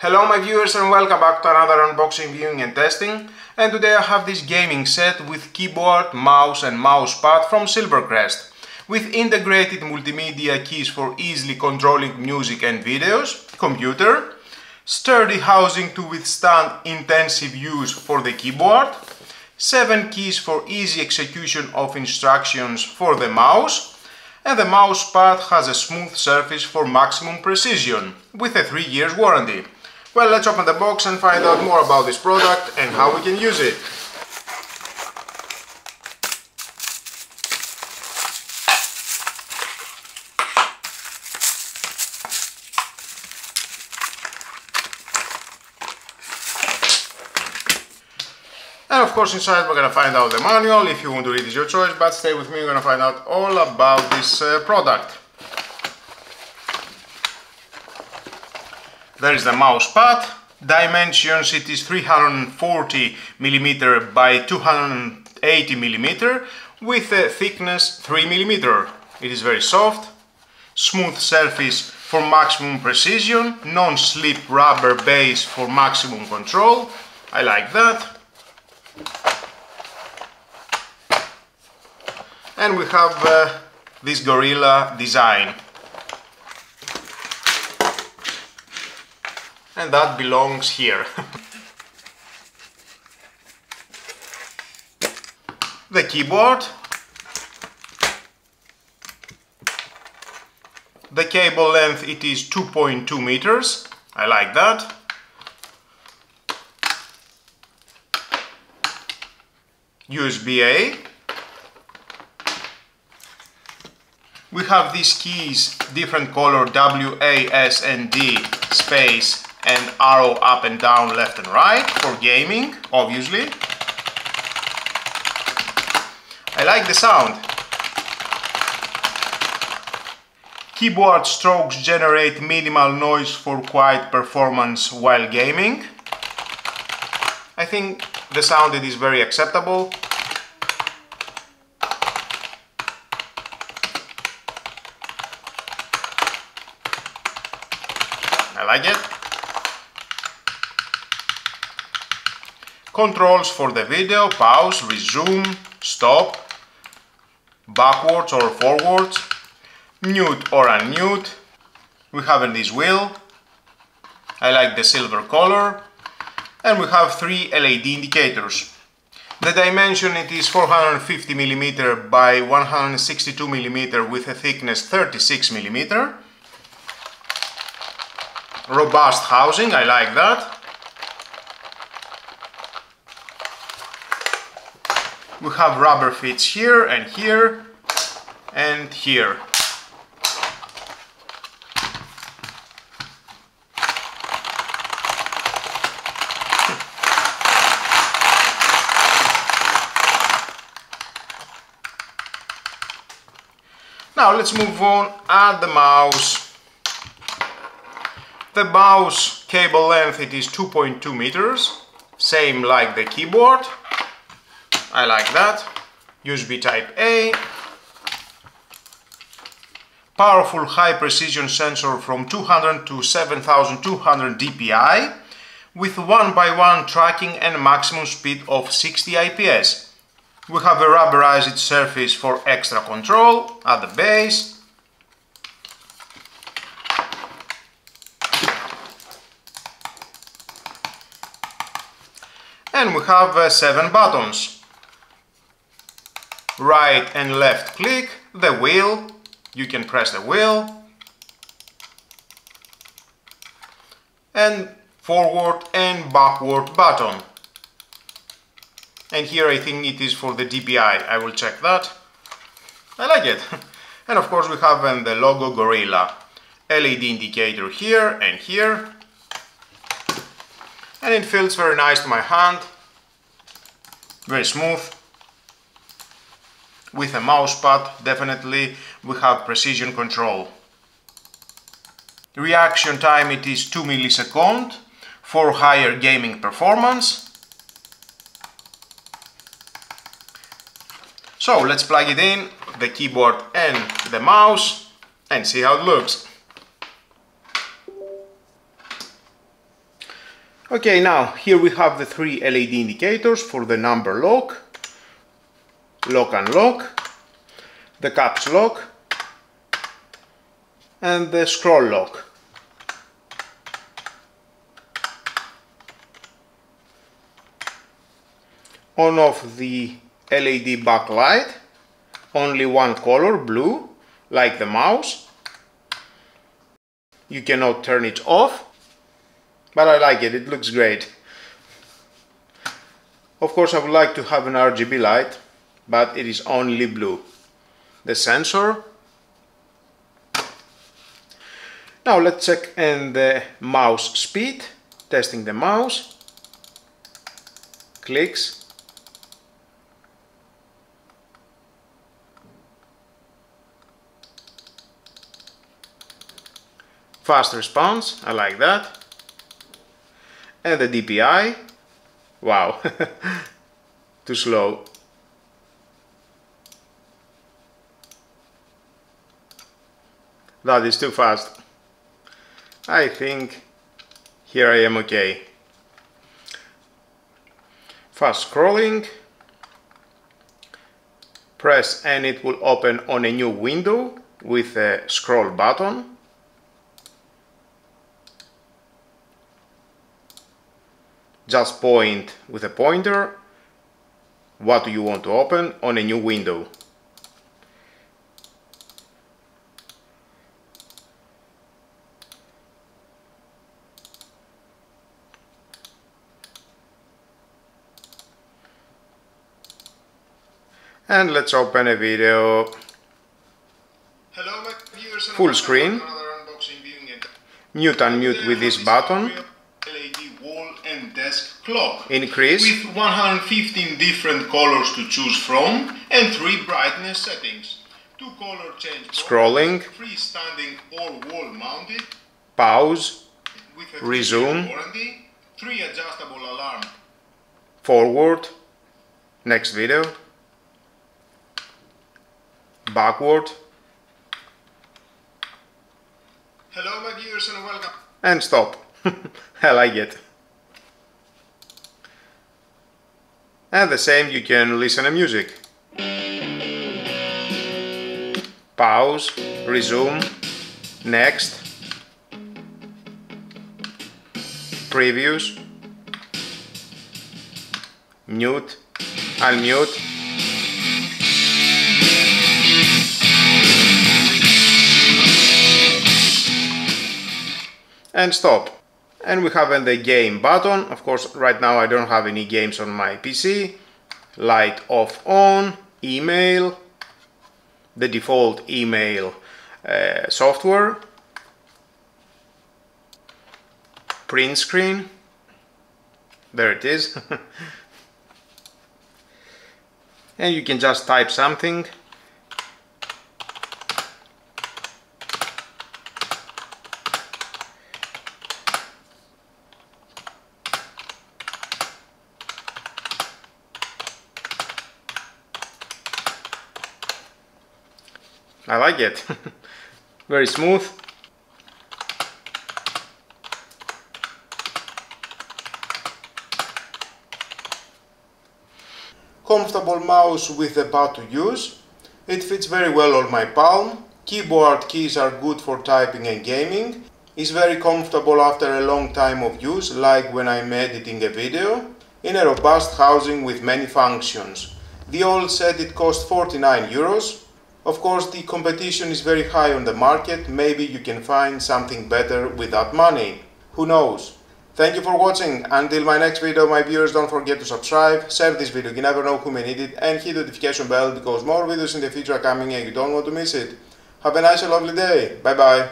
Hello my viewers and welcome back to another unboxing, viewing and testing and today I have this gaming set with keyboard, mouse and mousepad from Silvercrest with integrated multimedia keys for easily controlling music and videos, computer, sturdy housing to withstand intensive use for the keyboard, 7 keys for easy execution of instructions for the mouse and the mouse pad has a smooth surface for maximum precision with a 3 years warranty. Well, let's open the box and find out more about this product and how we can use it. And of course inside we're gonna find out the manual, if you want to read it's your choice, but stay with me, we're gonna find out all about this uh, product. There is the mouse pad, dimensions it is 340 mm by 280 mm with a thickness 3 mm. It is very soft, smooth surface for maximum precision, non-slip rubber base for maximum control, I like that. and we have uh, this gorilla design and that belongs here. The keyboard. The cable length it is 2.2 meters. I like that. USB-A we have these keys, different color W, A, S and D, space and arrow up and down, left and right for gaming, obviously. I like the sound. Keyboard strokes generate minimal noise for quiet performance while gaming. I think the sound it is very acceptable. I like it. Controls for the video, pause, resume, stop, backwards or forwards, mute or unmute. We have in this wheel. I like the silver color. And we have three LED indicators. The dimension it is 450 mm by 162 mm with a thickness 36 mm robust housing, I like that. We have rubber fits here and here and here. Now let's move on at the mouse the mouse cable length it is 2.2 meters, same like the keyboard. I like that. USB type A. Powerful high precision sensor from 200 to 7200 dpi with one by one tracking and maximum speed of 60 IPS. We have a rubberized surface for extra control at the base and we have uh, seven buttons. Right and left click, the wheel, you can press the wheel, and forward and backward button. And here I think it is for the DPI, I will check that. I like it. and of course we have um, the logo Gorilla. LED indicator here and here and it feels very nice to my hand very smooth with a mouse pad definitely we have precision control. Reaction time it is 2 milliseconds. For higher gaming performance. So let's plug it in the keyboard and the mouse and see how it looks. Okay, now here we have the three LED indicators for the number lock, lock and lock, the caps lock, and the scroll lock. On off the LED backlight, only one color, blue, like the mouse. You cannot turn it off but I like it, it looks great. Of course I would like to have an RGB light, but it is only blue. The sensor. Now let's check in the mouse speed, testing the mouse. Clicks. Fast response, I like that and the DPI wow too slow that is too fast. I think here I am okay. Fast scrolling. Press and it will open on a new window with a scroll button. Just point with a pointer. What do you want to open? On a new window. And let's open a video. Hello, Full screen. Mute and mute with this button desk clock. Increase. With 115 different colors to choose from and three brightness settings. Two color change. Scrolling. Freestanding or wall mounted. Pause. Resume. Warranty, three adjustable alarm. Forward. Next video. Backward. Hello my viewers and welcome. And stop. I like it. And the same you can listen to music. Pause, resume, next, previous, mute, unmute, and stop. And we have the game button. Of course right now I don't have any games on my PC light off on email the default email uh, software print screen. There it is. And you can just type something I like it. Very smooth. Comfortable mouse with a pad to use. It fits very well on my palm. Keyboard keys are good for typing and gaming. Is very comfortable after a long time of use, like when I'm editing a video. In a robust housing with many functions. The old set it cost 49 euros. Of course, the competition is very high on the market. Maybe you can find something better with that money. Who knows? Thank you for watching. Until my next video, my viewers, don't forget to subscribe, share this video, you never know who may need it, and hit the notification bell because more videos in the future are coming and you don't want to miss it. Have a nice and lovely day. Bye bye.